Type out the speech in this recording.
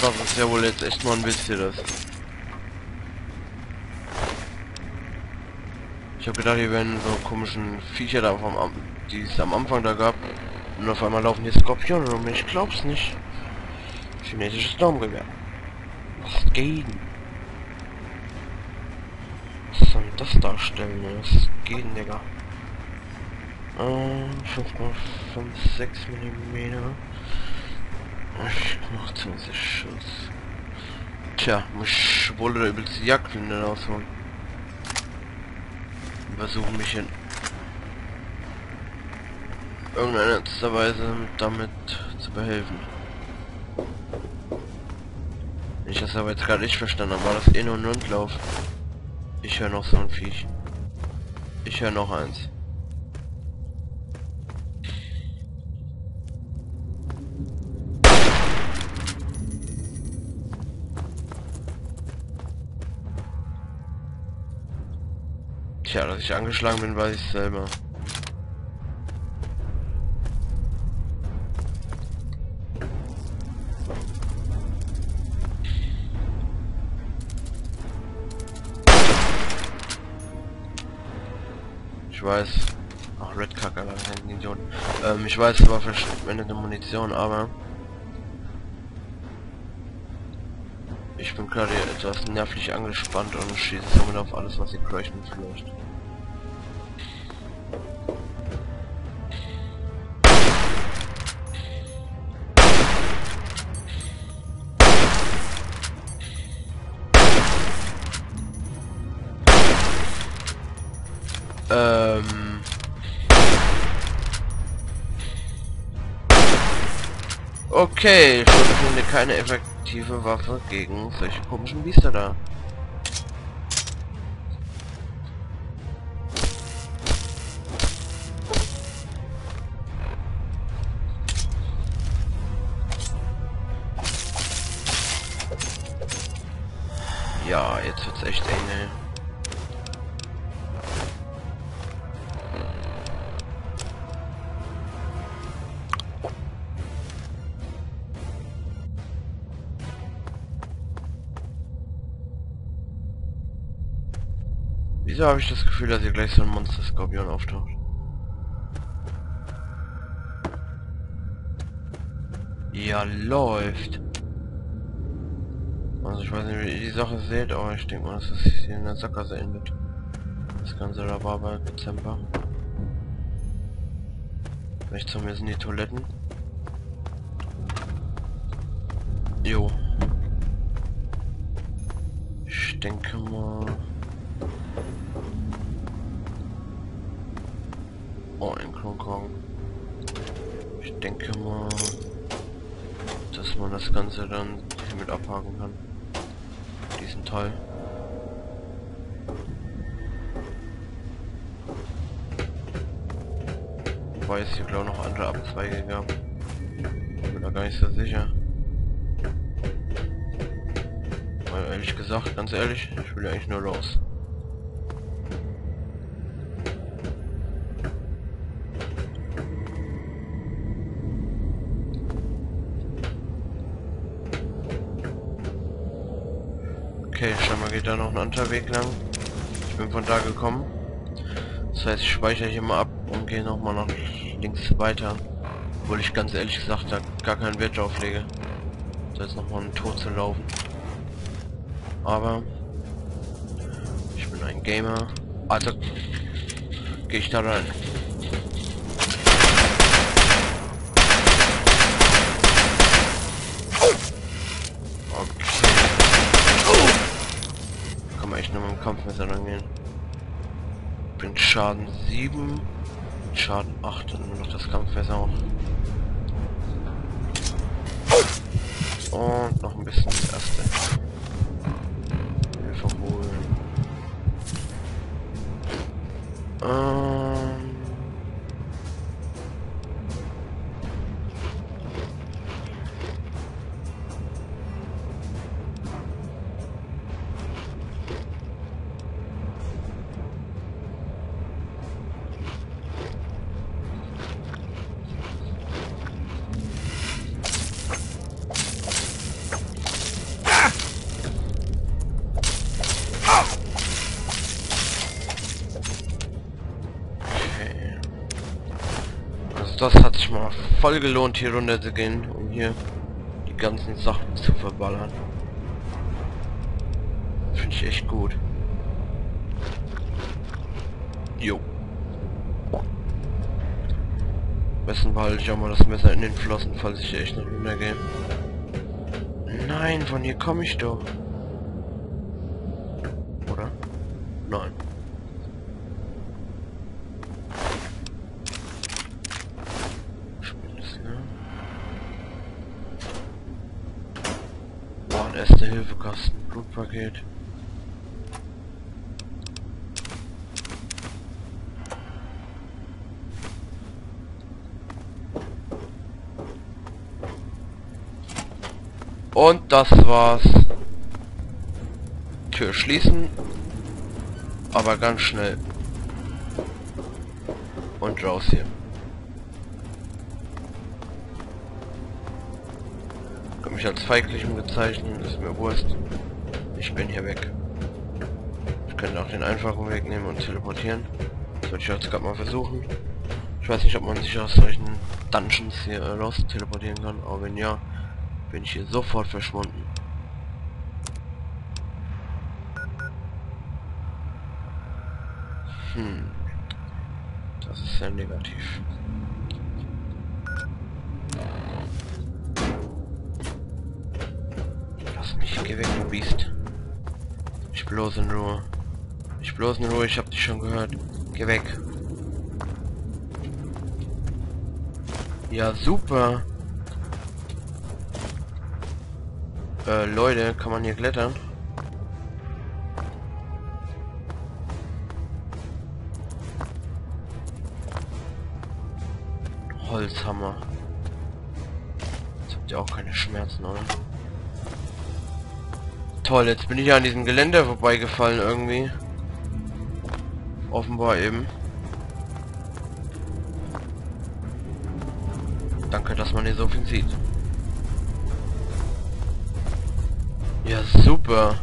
Das ist ja wohl jetzt echt mal ein hier das. Ich habe gedacht, hier wären so komischen Viecher da vom die es am Anfang da gab. Und auf einmal laufen hier Skorpione um mich. Ich glaub's nicht. Chinesisches Sturmgewehr. Was geht? Was soll das darstellen? Was geht denn, Digga? Ähm, 5,56 mm. Ich mach 20 Schuss. Tja, muss wohl oder übelst die Jagdwinde rausholen. Versuchen mich in irgendeiner Weise damit zu behelfen. Ich das aber jetzt gerade nicht verstanden habe, war das eh nur ein Rundlauf. Ich höre noch so ein Viech. Ich höre noch eins. Tja, dass ich angeschlagen bin, weiß ich selber. Ich weiß. Ach, Red Kack, Alter, kein Idiot. Ähm, ich weiß, es war verschwendete Munition, aber... bin gerade etwas nervlich angespannt und schieße somit auf alles, was ihr crashen vielleicht. Ähm... Okay, schon keine effektive Waffe gegen solche komischen Biester da. Ja, jetzt wird's echt eng, ey. Wieso habe ich das Gefühl, dass hier gleich so ein Monster-Skorpion auftaucht? Ja, läuft. Also ich weiß nicht, wie ihr die Sache seht, aber ich denke mal, dass das hier in der Sackgasse endet. Das Ganze bei Dezember. Rechts haben wir sind die Toiletten. Jo. Ich denke mal... Oh, ein Kronkong. Ich denke mal, dass man das Ganze dann hiermit abhaken kann. Diesen Teil. Wobei es hier glaube ich noch andere Abzweige gab. Ich bin da gar nicht so sicher. Weil ehrlich gesagt, ganz ehrlich, ich will eigentlich nur los. Okay, scheinbar geht da noch ein anderer Weg lang. Ich bin von da gekommen. Das heißt, ich speichere hier mal ab und gehe nochmal nach links weiter. Obwohl ich ganz ehrlich gesagt da gar keinen Wert drauf lege. Da ist nochmal ein Tor zu laufen. Aber ich bin ein Gamer. Also gehe ich da rein. echt nur mit dem Kampfmesser rangehen. Bringt Schaden 7, Schaden 8 und nur noch das Kampfmesser auch. Und noch ein bisschen das erste. Hilfe holen. Ähm Das hat sich mal voll gelohnt, hier runter zu gehen, um hier die ganzen Sachen zu verballern. Finde ich echt gut. Jo. Besten behalte ich auch mal das Messer in den Flossen, falls ich hier echt noch runtergehe. Nein, von hier komme ich doch. Oder? Nein. Spindesel. Boah, ein Erste-Hilfe-Kasten. Blutpaket. Und das war's. Tür schließen. Aber ganz schnell. Und raus hier. Hab mich als Feiglichen bezeichnen, ist mir Wurst. Ich bin hier weg. Ich könnte auch den einfachen Weg nehmen und teleportieren. Das würde ich jetzt gerade mal versuchen. Ich weiß nicht, ob man sich aus solchen Dungeons hier äh, raus teleportieren kann, aber wenn ja, bin ich hier sofort verschwunden. Hm. Das ist sehr negativ. Lass mich, geh weg, du Biest. Ich bloß in Ruhe. Ich bloß in Ruhe, ich hab dich schon gehört. Geh weg. Ja, super. Äh, Leute, kann man hier klettern? Holzhammer. Jetzt habt ihr auch keine Schmerzen, oder? Toll, jetzt bin ich an diesem Gelände vorbeigefallen irgendwie. Offenbar eben. Danke, dass man hier so viel sieht. Ja, super.